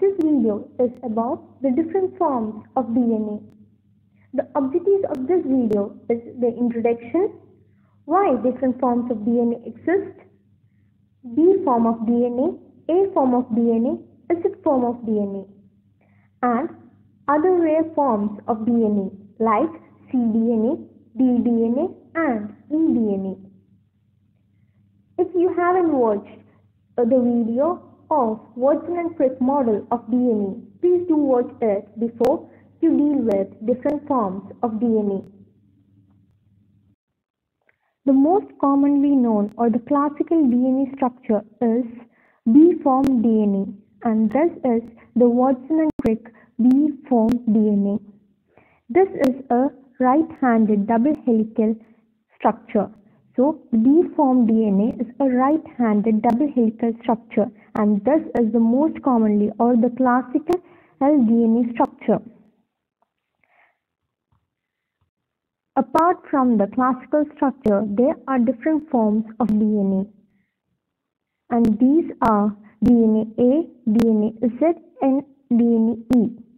This video is about the different forms of DNA. The objectives of this video is the introduction, why different forms of DNA exist, B form of DNA, A form of DNA, Z form of DNA, and other rare forms of DNA like cDNA, dDNA, and eDNA. If you haven't watched the video of Watson and Crick model of DNA, please do watch it before you deal with different forms of DNA. The most commonly known or the classical DNA structure is B form DNA and this is the Watson and Crick B form DNA. This is a right-handed double helical structure. So B form DNA is a right-handed double helical structure and this is the most commonly or the classical DNA structure. Apart from the classical structure, there are different forms of DNA. And these are DNA A, DNA Z, and DNA E.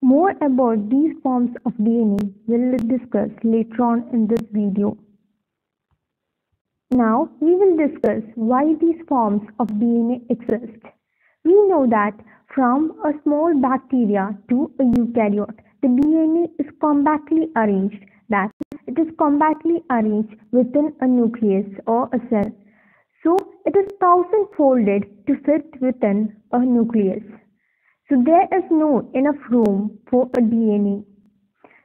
More about these forms of DNA will discuss later on in this video. Now we will discuss why these forms of DNA exist. We know that from a small bacteria to a eukaryote, the DNA is compactly arranged, that it is compactly arranged within a nucleus or a cell. So it is thousand folded to fit within a nucleus. So there is no enough room for a DNA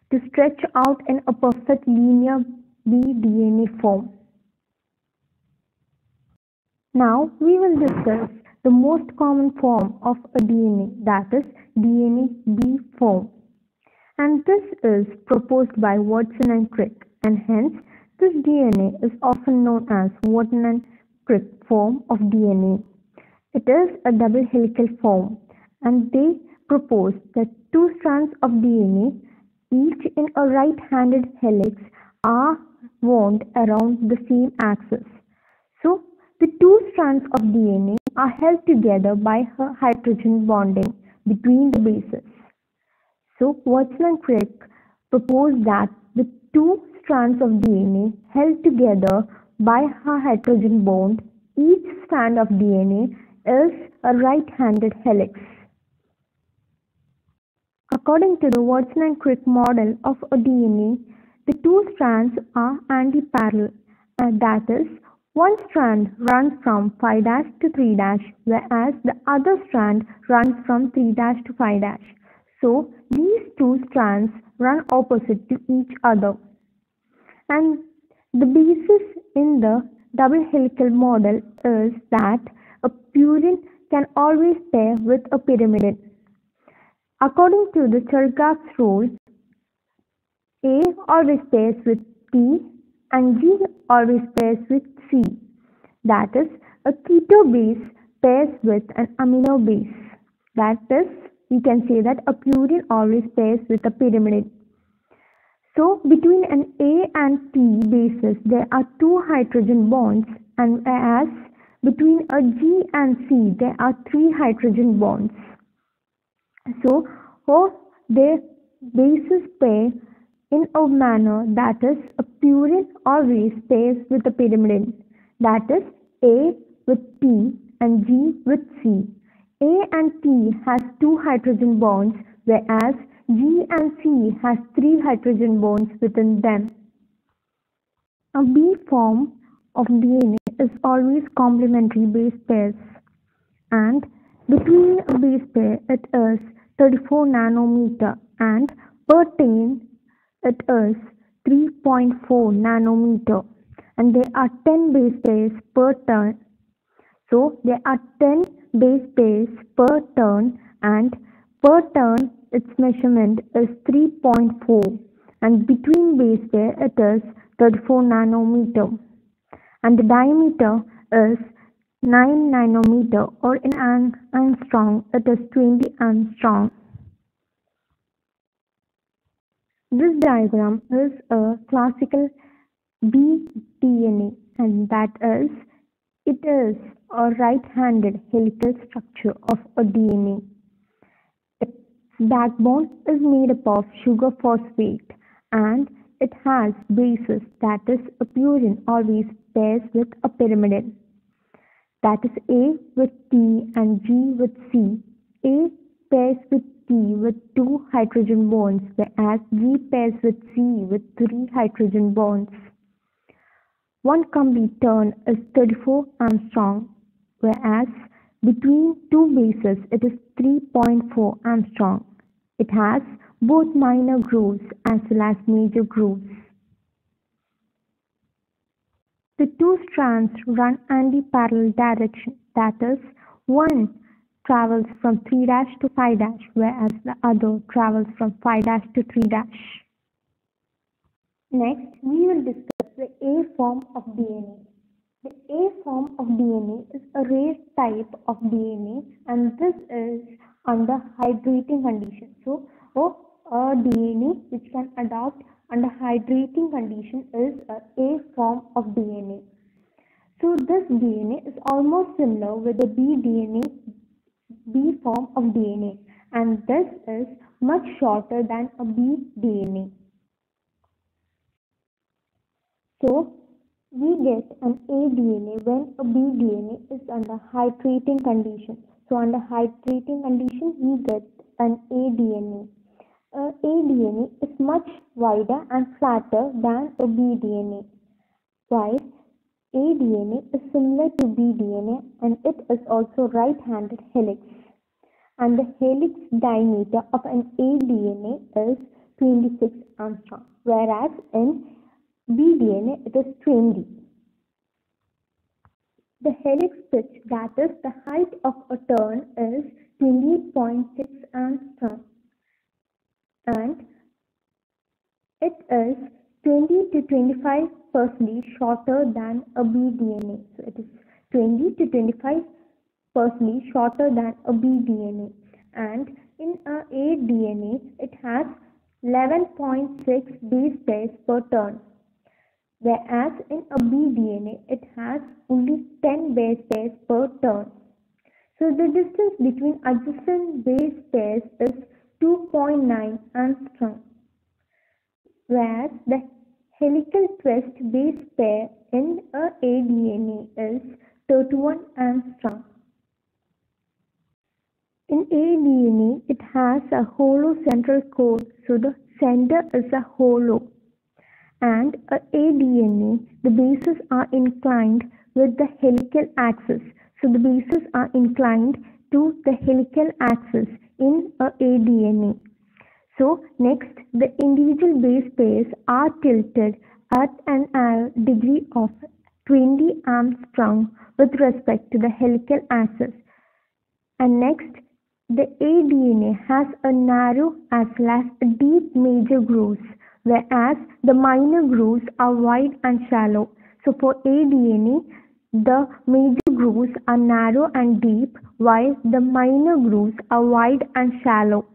to stretch out in a perfect linear bDNA form. Now we will discuss the most common form of a DNA that is DNA B form and this is proposed by Watson and Crick and hence this DNA is often known as Watson and Crick form of DNA. It is a double helical form and they propose that two strands of DNA each in a right-handed helix are wound around the same axis. So the two strands of DNA are held together by hydrogen bonding between the bases. So Watson and Crick proposed that the two strands of DNA held together by a hydrogen bond, each strand of DNA is a right-handed helix. According to the Watson and Crick model of a DNA, the two strands are antiparallel, and that is, one strand runs from 5' to 3' whereas the other strand runs from 3' to 5'. So these two strands run opposite to each other. And the basis in the double helical model is that a purine can always pair with a pyrimidine. According to the Chargaff's rule, A always pairs with T and G always pairs with C. That is, a keto base pairs with an amino base. That is, we can say that a purine always pairs with a pyrimidine. So, between an A and T bases, there are two hydrogen bonds, and as between a G and C, there are three hydrogen bonds. So, oh, their bases pair in a manner that is a purine always pairs with a pyrimidine that is A with T and G with C. A and T has two hydrogen bonds whereas G and C has three hydrogen bonds within them. A B form of DNA is always complementary base pairs and between base pair it is 34 nanometer and per turn it is 3.4 nanometer. And there are 10 base pairs per turn. So there are 10 base pairs per turn and per turn its measurement is 3.4 and between base pair it is 34 nanometer. And the diameter is 9 nanometer or in an angstrom it is 20 angstrom. This diagram is a classical bDNA and that is It is a right-handed helical structure of a DNA. Its backbone is made up of sugar phosphate and it has bases that is a purine always pairs with a pyrimidine. That is A with T and G with C. A pairs with T with two hydrogen bonds whereas G pairs with C with three hydrogen bonds. One complete turn is 34 angstrom, whereas between two bases it is 3.4 angstrom. It has both minor grooves as well as major grooves. The two strands run anti-parallel direction, that is, one travels from 3' to 5' whereas the other travels from 5' to 3'. Next, we will discuss the A form of DNA. The A form of DNA is a rare type of DNA and this is under hydrating condition. So, a DNA which can adopt under hydrating condition is a A form of DNA. So, this DNA is almost similar with the B DNA, B form of DNA and this is much shorter than a B DNA. So, we get an A DNA when a B DNA is under hydrating condition. So, under hydrating condition, we get an A DNA. A DNA is much wider and flatter than a B DNA. While A DNA is similar to B DNA and it is also right-handed helix. And the helix diameter of an A DNA is 26 angstrom, whereas in BDNA it is 20. The helix pitch, that is the height of a turn, is 20.6 angstrom and it is 20 to 25 percent shorter than a BDNA. So it is 20 to 25 percent shorter than a BDNA and in a ADNA it has 11.6 base pairs per turn whereas in a BDNA it has only 10 base pairs per turn. So the distance between adjacent base pairs is 2.9 angstrom, whereas the helical twist base pair in a ADNA is 31 angstrom. In ADNA, it has a hollow central core, so the center is a hollow and a ADNA, the bases are inclined with the helical axis. So the bases are inclined to the helical axis in a ADNA. So next, the individual base pairs are tilted at an uh, degree of 20 angstrom with respect to the helical axis. And next, the ADNA has a narrow as well as deep major grooves whereas the minor grooves are wide and shallow. So for ADNA, the major grooves are narrow and deep while the minor grooves are wide and shallow.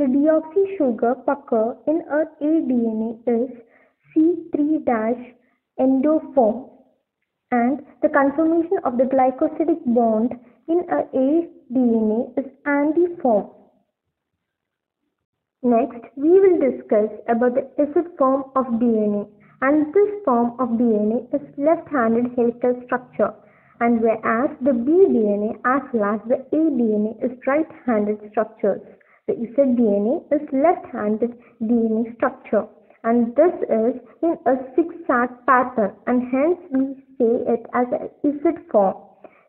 The deoxy sugar pucker in a ADNA is C3- endoform and the conformation of the glycosidic bond in a ADNA is antiform. Next, we will discuss about the Z form of DNA and this form of DNA is left-handed helical structure and whereas the B DNA as well as the A DNA is right-handed structures. The DNA is left-handed DNA structure and this is in a zigzag pattern and hence we say it as a Z form.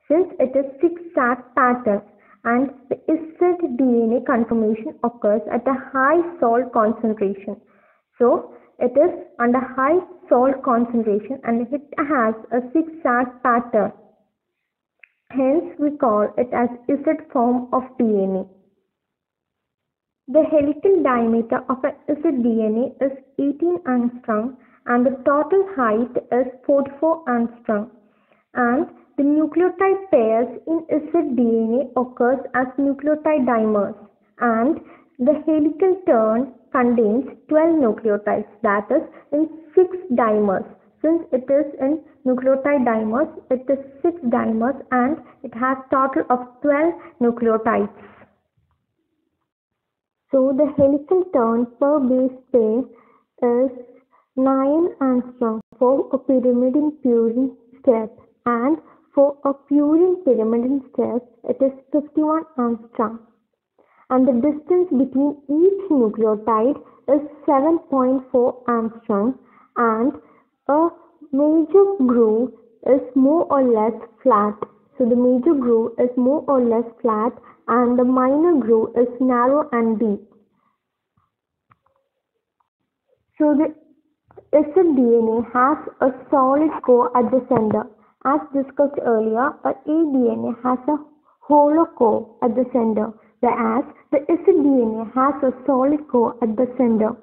Since it is zigzag pattern and the Z DNA conformation occurs at a high salt concentration. So it is under high salt concentration and it has a zigzag pattern. Hence we call it as Z form of DNA. The helical diameter of an Z DNA is 18 angstrom and the total height is 44 angstrom and the nucleotide pairs in Z DNA occurs as nucleotide dimers and the helical turn contains 12 nucleotides that is in 6 dimers. Since it is in nucleotide dimers, it is 6 dimers and it has total of 12 nucleotides. So the helical turn per base pair is 9 angstrom for a pyrimidine purine step and for a purine pyrimidine step it is 51 angstrom and the distance between each nucleotide is 7.4 angstrom and a major groove is more or less flat. So the major groove is more or less flat and the minor groove is narrow and deep. So the zDNA has a solid core at the center. As discussed earlier, a aDNA has a hollow core at the center, whereas the zDNA has a solid core at the center.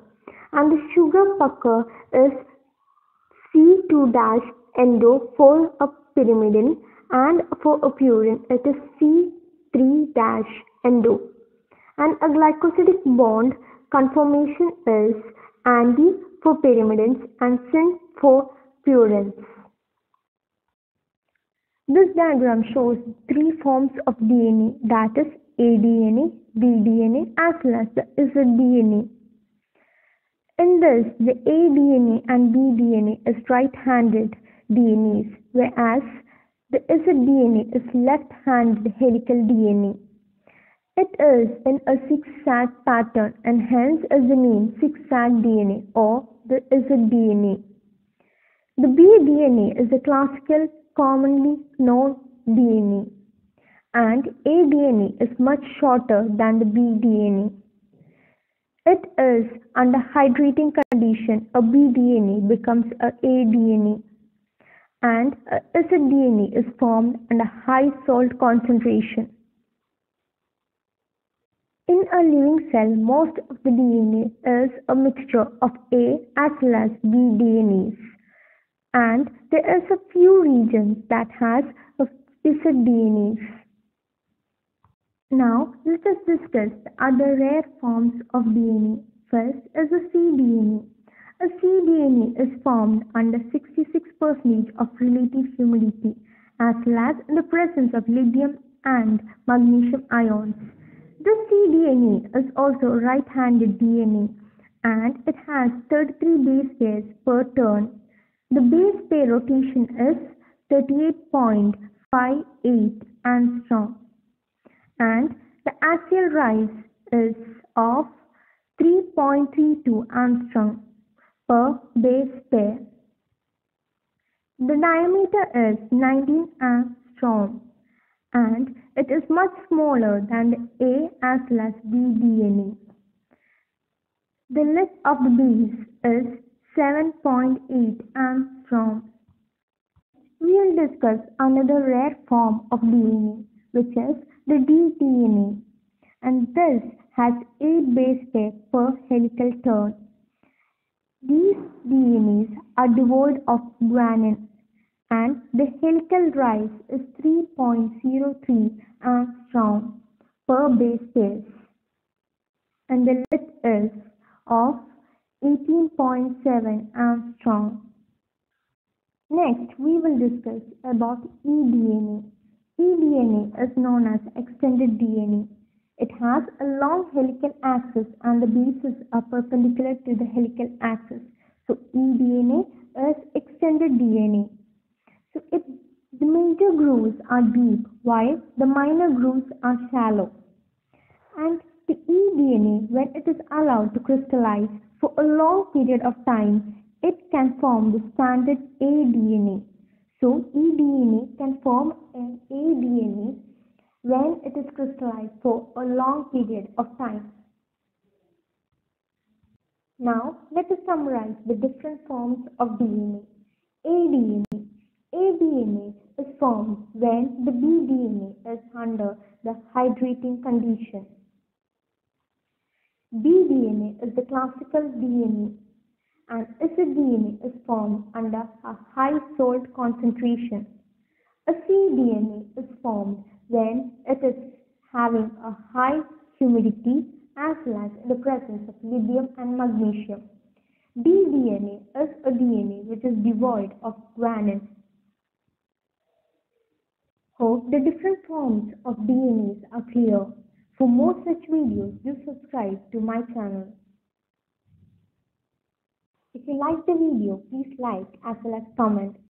And the sugar pucker is C2-endo for a pyrimidine and for a purine it is C 3-endo, and a glycosidic bond conformation is anti for pyrimidines and syn for purines. This diagram shows three forms of DNA that is ADNA, BDNA as well as the ZDNA. In this, the ADNA and BDNA is right-handed DNAs, whereas the zDNA is left-handed helical DNA. It is in a zigzag pattern and hence is the name zigzag DNA or the zDNA. The bDNA is a classical commonly known DNA and aDNA is much shorter than the bDNA. It is under hydrating condition a bDNA becomes a aDNA and a zDNA is formed under high salt concentration. In a living cell, most of the DNA is a mixture of A as well as B DNAs and there is a few regions that has a DNAs. Now let us discuss the other rare forms of DNA. First is the cDNA. A cDNA is formed under 66% of relative humidity as well as in the presence of lithium and magnesium ions. The cDNA is also right-handed DNA and it has 33 base pairs per turn. The base pair rotation is 38.58 angstrom and the axial rise is of 3.32 angstrom per base pair. The diameter is 19 angstrom and it is much smaller than the A as well as B DNA. The length of the base is 7.8 angstrom. We will discuss another rare form of DNA which is the dDNA and this has 8 base pairs per helical turn. These DNAs are devoid of guanine and the helical rise is 3.03 angstrom per base pair and the length is of 18.7 angstrom. Next, we will discuss about eDNA eDNA is known as extended DNA. It has a long helical axis and the bases are perpendicular to the helical axis. So eDNA is extended DNA. So it, the major grooves are deep while the minor grooves are shallow. And the eDNA, when it is allowed to crystallize for a long period of time, it can form the standard aDNA. So eDNA can form an aDNA when it is crystallized for a long period of time. Now let us summarize the different forms of DNA. aDNA. aDNA is formed when the bDNA is under the hydrating condition. bDNA is the classical DNA and zDNA is formed under a high salt concentration. A cDNA is formed when it is having a high humidity as well as in the presence of lithium and magnesium. dDNA is a DNA which is devoid of guanine. Hope the different forms of DNAs are clear. For more such videos, do subscribe to my channel. If you like the video, please like as well as comment.